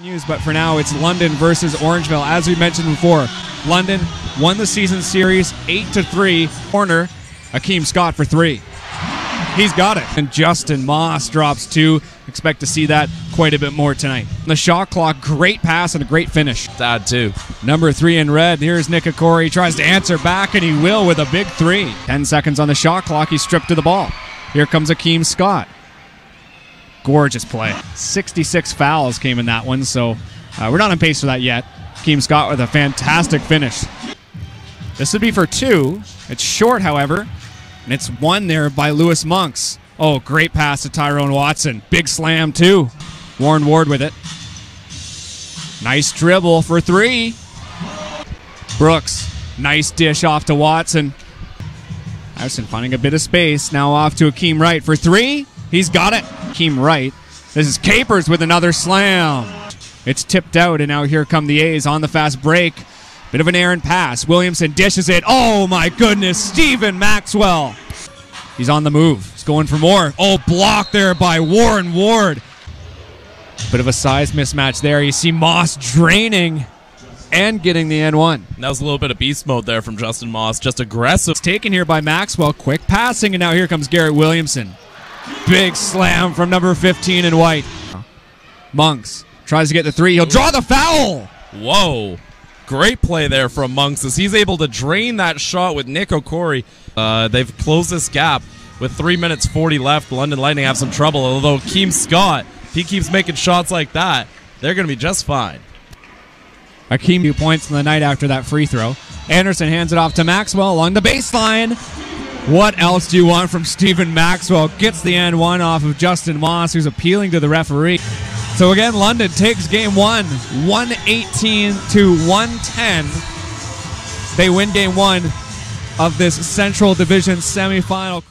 News, but for now it's London versus Orangeville. As we mentioned before, London won the season series eight to three. Corner, Akeem Scott for three. He's got it. And Justin Moss drops two. Expect to see that quite a bit more tonight. The shot clock, great pass and a great finish. Dad too. Number three in red. Here's Nick He tries to answer back, and he will with a big three. Ten seconds on the shot clock. He's stripped to the ball. Here comes Akeem Scott. Gorgeous play. 66 fouls came in that one, so uh, we're not on pace for that yet. Keem Scott with a fantastic finish. This would be for two. It's short, however, and it's one there by Lewis Monks. Oh, great pass to Tyrone Watson. Big slam, too. Warren Ward with it. Nice dribble for three. Brooks, nice dish off to Watson. Iverson finding a bit of space. Now off to Akeem Wright for three. He's got it. Keem Wright. This is Capers with another slam. It's tipped out, and now here come the A's on the fast break. Bit of an errant pass. Williamson dishes it. Oh my goodness, Stephen Maxwell. He's on the move. He's going for more. Oh, blocked there by Warren Ward. Bit of a size mismatch there. You see Moss draining and getting the N1. That was a little bit of beast mode there from Justin Moss. Just aggressive. It's taken here by Maxwell. Quick passing, and now here comes Garrett Williamson. Big slam from number 15 in white. Monks tries to get the three. He'll draw the foul. Whoa. Great play there from Monks as he's able to drain that shot with Nick Okorie. Uh, they've closed this gap with 3 minutes 40 left. London Lightning have some trouble, although Keem Scott, if he keeps making shots like that, they're going to be just fine. Akeem two points in the night after that free throw. Anderson hands it off to Maxwell along the baseline. What else do you want from Stephen Maxwell? Gets the end one off of Justin Moss, who's appealing to the referee. So again, London takes game one, 118 to 110. They win game one of this Central Division semifinal.